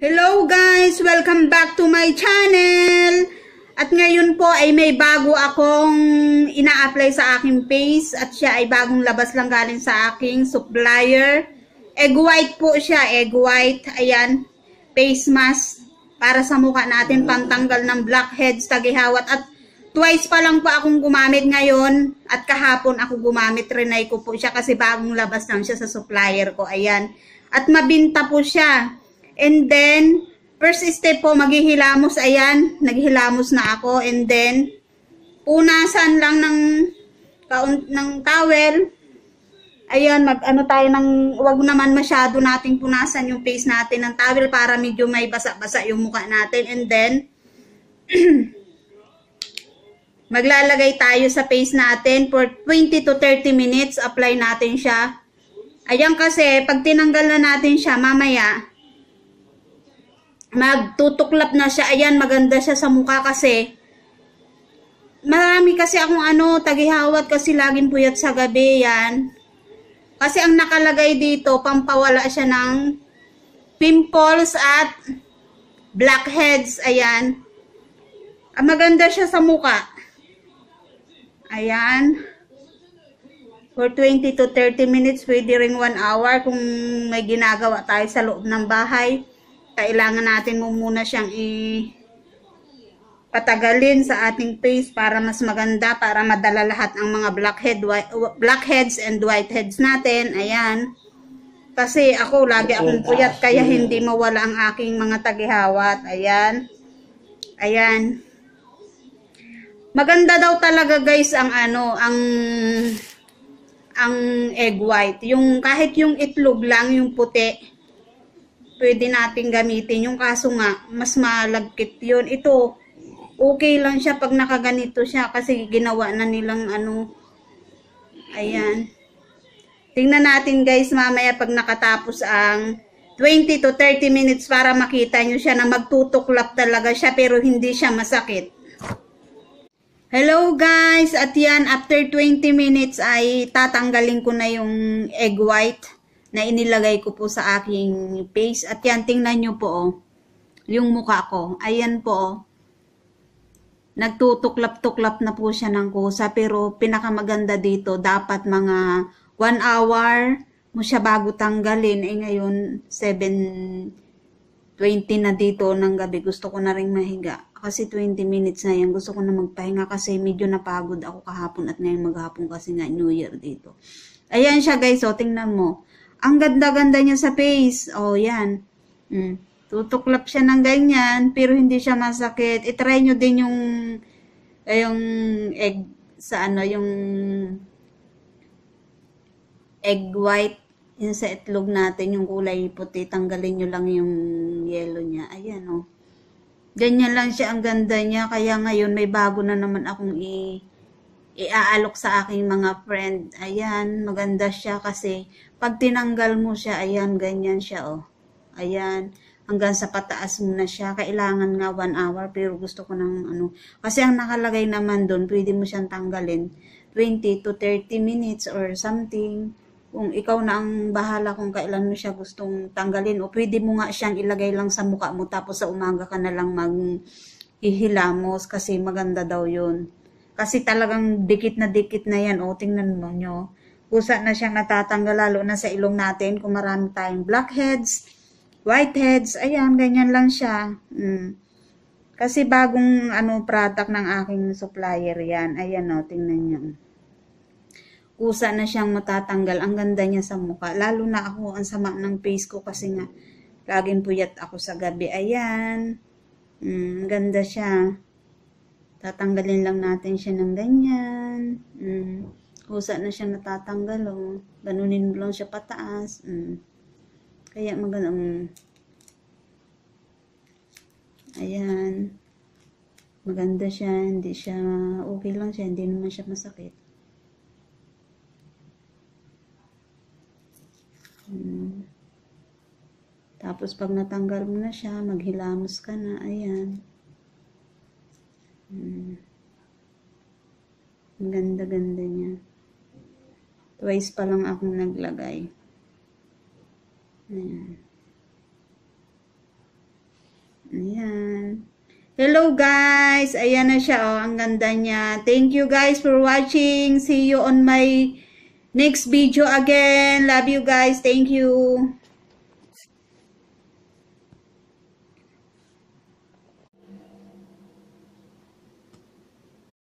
Hello guys! Welcome back to my channel! At ngayon po ay may bago akong ina-apply sa aking face at siya ay bagong labas lang galing sa aking supplier. Egg white po siya, egg white. Ayan, face mask para sa mukha natin pantanggal ng blackheads, tagihawat at twice pa lang po akong gumamit ngayon at kahapon ako gumamit, trinay ko po siya kasi bagong labas lang siya sa supplier ko. Ayan. At mabinta po siya. And then, first step po, maghihilamos. Ayan, naghihilamos na ako. And then, punasan lang ng, ng towel. Ayan, mag ano tayo ng, wag naman masyado nating punasan yung face natin ng towel para medyo may basa-basa yung mukha natin. And then, maglalagay tayo sa face natin for 20 to 30 minutes. Apply natin siya. Ayan kasi, pag tinanggal na natin siya, mamaya, magtutuklap na siya. Ayan, maganda siya sa mukha kasi marami kasi akong ano, tagihawat kasi laging puyat sa gabi yan. Kasi ang nakalagay dito, pampawala siya ng pimples at blackheads. Ayan. Ah, maganda siya sa mukha. Ayan. For 20 to 30 minutes, pwede rin 1 hour kung may ginagawa tayo sa loob ng bahay kailangan natin mo muna siyang i patagalin sa ating face para mas maganda para madala lahat ang mga blackhead white, blackheads and whiteheads natin. Ayan. Kasi ako lagi akong puyat kaya hindi mawala ang aking mga tagihawat. Ayan. Ayan. Maganda daw talaga guys ang ano ang ang egg white. Yung kahit yung itlog lang yung puti pwede natin gamitin. Yung kaso nga, mas malagkit yun. Ito, okay lang siya pag nakaganito siya kasi ginawa na nilang ano, ayan. Tingnan natin guys mamaya pag nakatapos ang 20 to 30 minutes para makita nyo siya na magtutuklap talaga siya pero hindi siya masakit. Hello guys! At yan, after 20 minutes ay tatanggalin ko na yung egg white na inilagay ko po sa aking face. At yan, tingnan nyo po, oh, yung mukha ko. Ayan po, oh. Nagtutuklap-tuklap na po siya ng kusa. Pero pinakamaganda dito, dapat mga 1 hour mo siya bago tanggalin. Eh ngayon, 7.20 na dito ng gabi. Gusto ko na rin mahiga. Kasi 20 minutes na yan. Gusto ko na magpahinga kasi medyo napagod ako kahapon at ngayon maghapon kasi nga New Year dito. Ayan siya guys, oh, tingnan mo. Ang ganda-ganda niya sa face. Oh, yan. Mm. Tutuklap siya ng ganyan, pero hindi siya masakit. I-try nyo din yung, eh, yung egg, sa ano, yung egg white, yung sa itlog natin, yung kulay puti, tanggalin nyo lang yung yellow niya. Ayan, oh. Ganyan lang siya, ang ganda niya. Kaya ngayon, may bago na naman akong i- iaalok sa aking mga friend. Ayan, maganda siya kasi pag tinanggal mo siya, ayan, ganyan siya, oh. Ayan, hanggang sa pataas mo na siya. Kailangan nga 1 hour, pero gusto ko ng ano. Kasi ang nakalagay naman doon, pwede mo siyang tanggalin 20 to 30 minutes or something. Kung ikaw na ang bahala kung kailan mo siya gustong tanggalin. O pwede mo nga siyang ilagay lang sa mukha mo, tapos sa umaga ka na lang mag hihilamos kasi maganda daw yun. Kasi talagang dikit na dikit na yan. O, tingnan mo nyo. Kusa na siyang natatanggal lalo na sa ilong natin kung marami tayong blackheads, whiteheads. Ayan, ganyan lang siya. Mm. Kasi bagong ano product ng aking supplier yan. Ayan o, tingnan nyo. Kusa na siyang matatanggal. Ang ganda niya sa mukha. Lalo na ako, ang sama ng face ko kasi nga laging puyat ako sa gabi. Ayan. Mm, ganda siya. Tatanggalin lang natin siya ng ganyan. Mm. Kusa na siya natatanggal, oh. Ganunin mo lang siya pataas. Mm. Kaya maganda, mm. Ayan. Maganda siya, hindi siya, okay lang siya, hindi naman siya masakit. Mm. Tapos pag natanggal mo na siya, maghilamos ka na, ayan. Ang ganda-ganda niya. Twice pa lang akong naglagay. Ayan. Ayan. Hello guys! Ayan na siya oh. Ang ganda niya. Thank you guys for watching. See you on my next video again. Love you guys. Thank you.